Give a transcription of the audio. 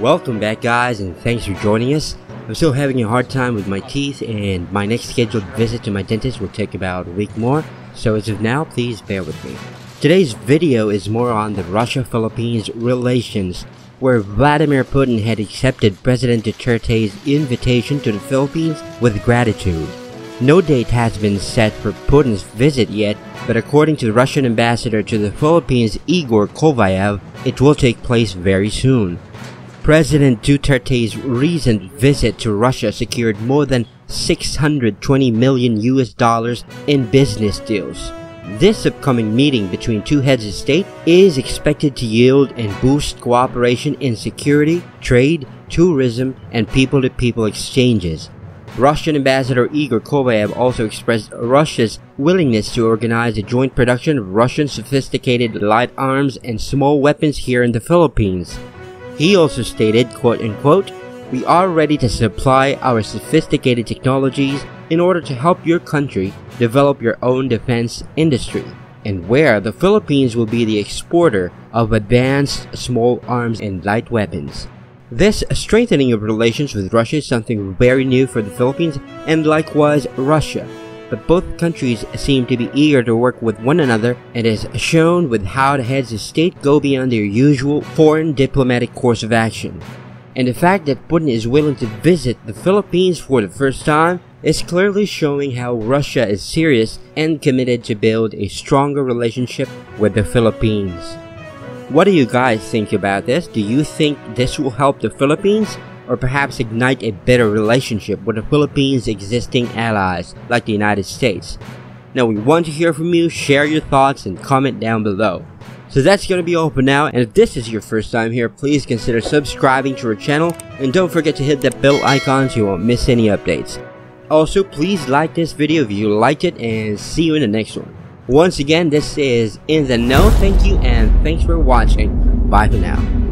Welcome back guys and thanks for joining us. I'm still having a hard time with my teeth and my next scheduled visit to my dentist will take about a week more, so as of now please bear with me. Today's video is more on the Russia-Philippines relations, where Vladimir Putin had accepted President Duterte's invitation to the Philippines with gratitude. No date has been set for Putin's visit yet, but according to the Russian ambassador to the Philippines Igor Khovaev, it will take place very soon. President Duterte's recent visit to Russia secured more than 620 million US dollars in business deals. This upcoming meeting between two heads of state is expected to yield and boost cooperation in security, trade, tourism, and people-to-people exchanges. Russian Ambassador Igor Khovaev also expressed Russia's willingness to organize a joint production of Russian sophisticated light arms and small weapons here in the Philippines. He also stated, quote unquote, we are ready to supply our sophisticated technologies in order to help your country develop your own defense industry, and where the Philippines will be the exporter of advanced small arms and light weapons. This strengthening of relations with Russia is something very new for the Philippines and likewise Russia, but both countries seem to be eager to work with one another and is shown with how the heads of state go beyond their usual foreign diplomatic course of action. And the fact that Putin is willing to visit the Philippines for the first time is clearly showing how Russia is serious and committed to build a stronger relationship with the Philippines. What do you guys think about this? Do you think this will help the Philippines? Or perhaps ignite a better relationship with the Philippines' existing allies like the United States. Now we want to hear from you, share your thoughts and comment down below. So that's going to be all for now, and if this is your first time here, please consider subscribing to our channel, and don't forget to hit that bell icon so you won't miss any updates. Also, please like this video if you liked it, and see you in the next one. Once again, this is In The Know, thank you, and thanks for watching. Bye for now.